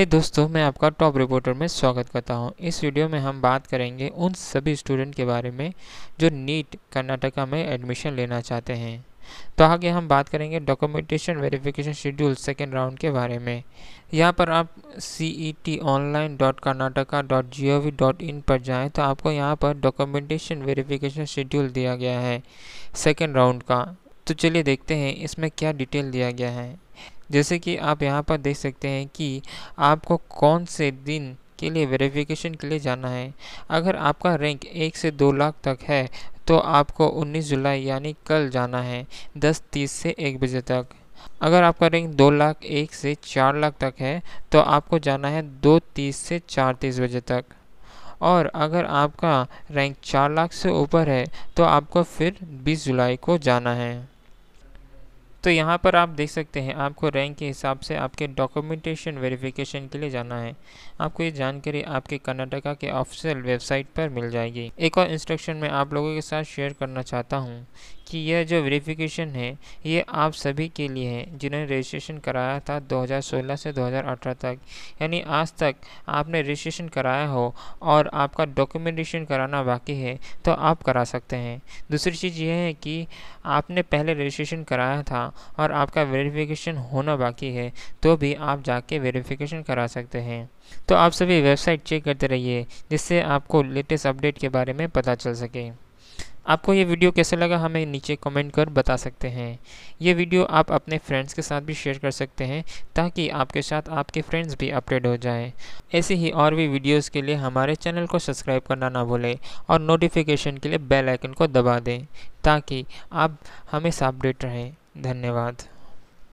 हे hey दोस्तों, मैं आपका टॉप रिपोर्टर में स्वागत करता हूँ। इस वीडियो में हम बात करेंगे उन सभी स्टूडेंट के बारे में जो नीट कर्नाटका में एडमिशन लेना चाहते हैं। तो आगे हम बात करेंगे documentation verification schedule second round के बारे में। यहाँ पर आप C E T online dot Karnataka dot G O V dot in पर जाएँ तो आपको यहाँ पर डॉक्यूमेंटेशन वेरिफिकेशन शेड्यूल दिया गया है सेकेंड राउंड का। तो चलिए देखते हैं इसमें क्या डिटेल दिया गया है। जैसे कि आप यहाँ पर देख सकते हैं कि आपको कौन से दिन के लिए वेरिफिकेशन के लिए जाना है। अगर आपका रैंक एक से दो लाख तक है तो आपको 19 जुलाई यानी कल जाना है 10:30 से एक बजे तक। अगर आपका रैंक दो लाख एक से चार लाख तक है तो आपको जाना है दो तीस से चार तीस बजे तक। और अगर आपका रैंक चार लाख से ऊपर है तो आपको फिर 20 जुलाई को जाना है। तो यहाँ पर आप देख सकते हैं, आपको रैंक के हिसाब से आपके डॉक्यूमेंटेशन वेरिफिकेशन के लिए जाना है। आपको ये जानकारी आपके कर्नाटका के ऑफिशियल वेबसाइट पर मिल जाएगी। एक और इंस्ट्रक्शन मैं आप लोगों के साथ शेयर करना चाहता हूँ कि यह जो वेरिफिकेशन है, ये आप सभी के लिए है, जिन्होंने रजिस्ट्रेशन कराया था 2016 से 2018 तक। यानी आज तक आपने रजिस्ट्रेशन कराया हो और आपका डॉक्यूमेंटेशन कराना बाकी है तो आप करा सकते हैं। दूसरी चीज़ यह है कि आपने पहले रजिस्ट्रेशन कराया था और आपका वेरिफिकेशन होना बाकी है तो भी आप जाके वेरिफिकेशन करा सकते हैं। तो आप सभी वेबसाइट चेक करते रहिए, जिससे आपको लेटेस्ट अपडेट के बारे में पता चल सके। आपको ये वीडियो कैसा लगा हमें नीचे कमेंट कर बता सकते हैं। ये वीडियो आप अपने फ्रेंड्स के साथ भी शेयर कर सकते हैं ताकि आपके साथ आपके फ्रेंड्स भी अपडेट हो जाएँ। ऐसे ही और भी वीडियोस के लिए हमारे चैनल को सब्सक्राइब करना ना भूलें और नोटिफिकेशन के लिए बेल आइकन को दबा दें ताकि आप हमेशा अपडेट रहें। धन्यवाद।